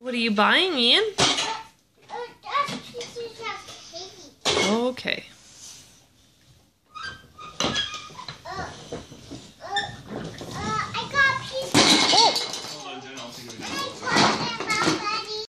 What are you buying, Ian? Okay.